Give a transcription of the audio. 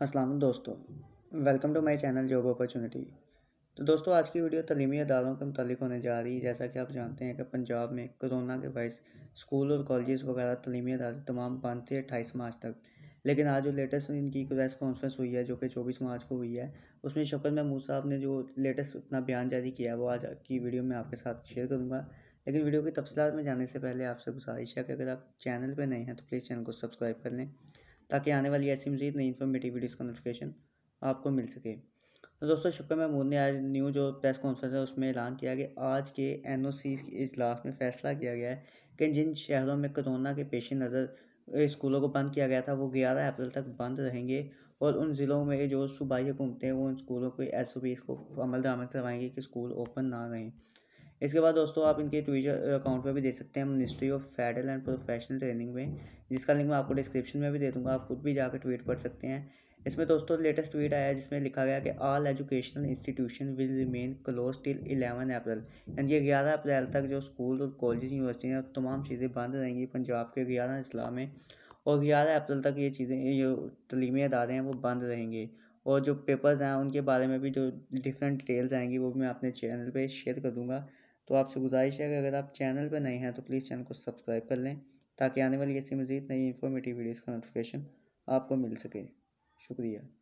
अस्सलाम दोस्तों welcome to my channel job opportunity तो दोस्तों, आज की वीडियो तलीमी अदारों के मुतालिक होने जा रही है। जैसा कि आप जानते हैं कि पंजाब में कोरोना के बायस स्कूल और कॉलेज़ वगैरह तलीमी अदारे तमाम बंद थे अट्ठाईस मार्च तक। लेकिन आज जो लेटेस्ट इनकी प्रेस कॉन्फ्रेंस हुई है, जो कि चौबीस मार्च को हुई है, उसमें शफर महमूद साहब ने जो लेटेस्ट अपना बयान जारी किया है, वो आज की वीडियो में आपके साथ शेयर करूँगा। लेकिन वीडियो की तफसलत में जाने से पहले आपसे गुजारिश है कि अगर आप चैनल पर नए हैं तो प्लीज़ चैनल को सब्सक्राइब कर लें। ताकि आने वाली ऐसी मजीद नई इन्फॉर्मेटिव वीडियोस का नोटिफिकेशन आपको मिल सके। तो दोस्तों, शुक्र महमूद ने आज न्यू जो प्रेस कॉन्फ्रेंस है उसमें ऐलान किया कि आज के एन ओ सी इजलास में फैसला किया गया है कि जिन शहरों में कोरोना के पेश नज़र स्कूलों को बंद किया गया था, वो ग्यारह अप्रैल तक बंद रहेंगे और उन ज़िलों में जो सूबाई हुकूमतें वो उन स्कूलों के एस ओ पीज़ को अमल दरामद करवाएँगे कि स्कूल ओपन ना रहें। इसके बाद दोस्तों आप इनके ट्विटर अकाउंट पर भी देख सकते हैं ministry of federal and professional training में। जिसका लिंक मैं आपको डिस्क्रिप्शन में भी दे दूँगा, आप खुद भी जाकर ट्वीट पढ़ सकते हैं। इसमें दोस्तों लेटेस्ट ट्वीट आया है जिसमें लिखा गया कि all educational institution will remain close till eleven April यानी ये ग्यारह अप्रैल तक जो स्कूल और कॉलेज यूनिवर्सिटी हैं, तमाम चीज़ें बंद रहेंगी पंजाब के ग्यारह अजला में। और ग्यारह अप्रैल तक ये चीज़ें जो तलीमी अदारे हैं वो बंद रहेंगे। और जो पेपर्स हैं उनके बारे में भी जो डिफरेंट डिटेल्स आएँगी वो भी मैं अपने चैनल पर शेयर कर दूँगा। तो आपसे गुजारिश है कि अगर आप चैनल पर नए हैं तो प्लीज़ चैनल को सब्सक्राइब कर लें, ताकि आने वाली ऐसी मज़ीद नई इन्फॉर्मेटिव वीडियोज़ का नोटिफिकेशन आपको मिल सके। शुक्रिया।